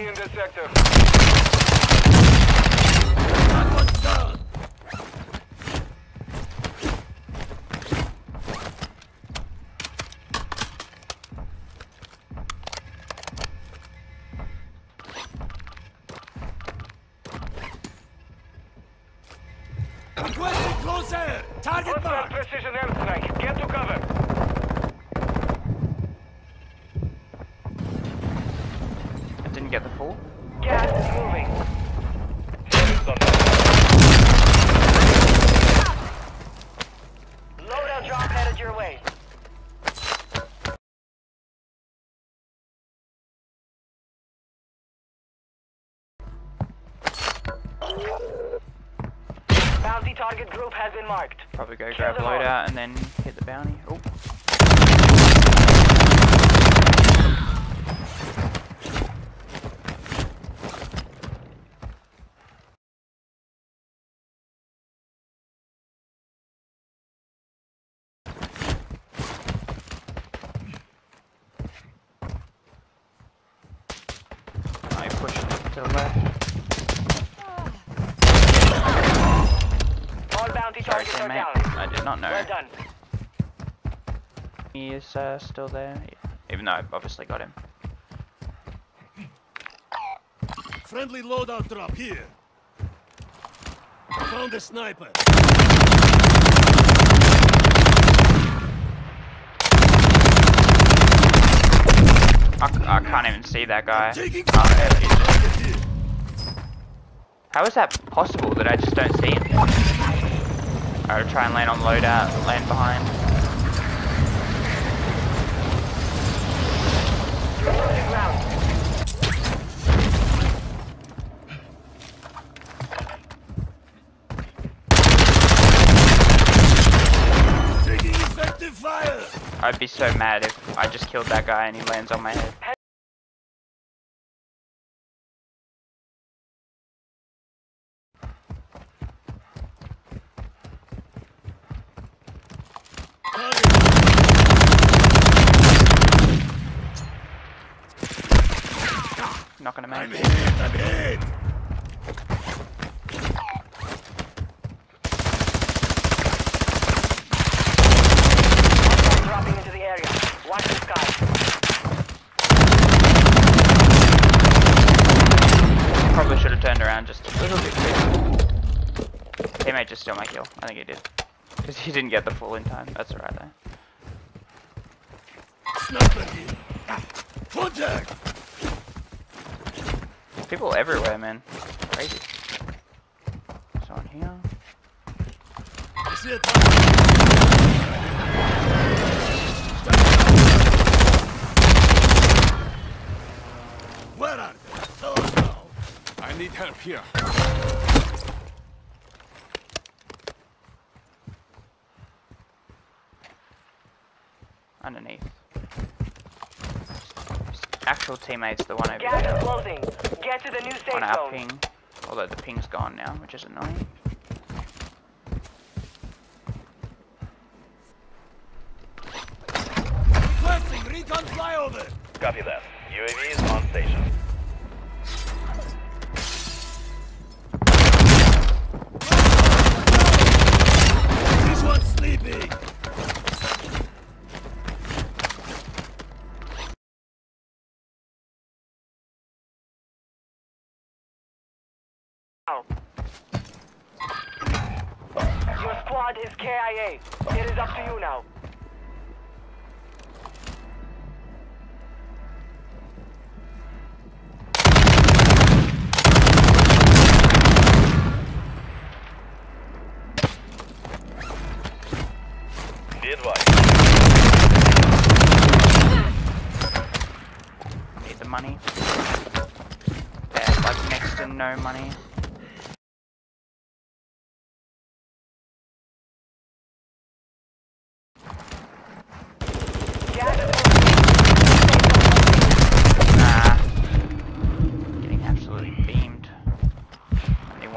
In this sector. Requesting close air! Target Hostile mark! precision airstrike. Get to cover. I didn't get the full. Gas is moving. Loadout drop headed your way. Bounty target group has been marked. Probably go Kill grab them all. loadout and then hit the bounty. Oh, I pushed it to the left. Bounty Sorry, targets are down. I did not know. Well done. He is uh, still there, even though I obviously got him. Friendly loadout drop here. Found a sniper. I, c- I can't even see that guy. Oh, there he is. How is that possible that I just don't see him? I'll try and land on loadout, land behind. Fire! I'd be so mad if I just killed that guy and he lands on my head. Target Not gonna I'm make hit! I'm hit! Hostile dropping into the area. Watch the sky. Probably should have turned around just a little bit quicker. Teammate just stole my kill. I think he did. Because he didn't get the full in time. That's alright though. Sniper here! Contact! People everywhere, man. Crazy. Someone here. A. Where are they? Tell us. I need help here. Underneath. Actual teammates, the one over Gas there. is closing. Get to the new safe On our zone. ping. Although the ping's gone now, which is annoying. Requesting recon flyover! Copy that. UAV is on station. Now. Your squad is KIA. It is up to you now. Be advised. Need the money. Yeah, like next to no money.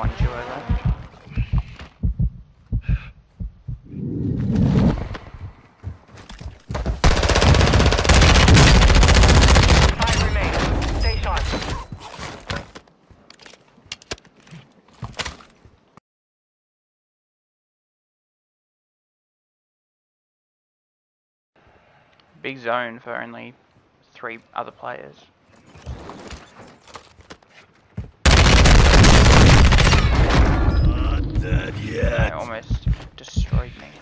one duo left. Big zone for only three other players. Dead yet. almost destroyed me.